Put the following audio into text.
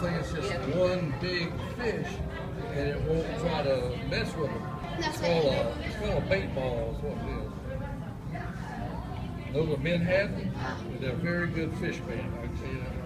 thing is just one big fish, and it won't try to mess with them. That's It's called a, it's called a bait ball, is what it is. Those are menhaden, and they're very good fish bait, I can tell you that.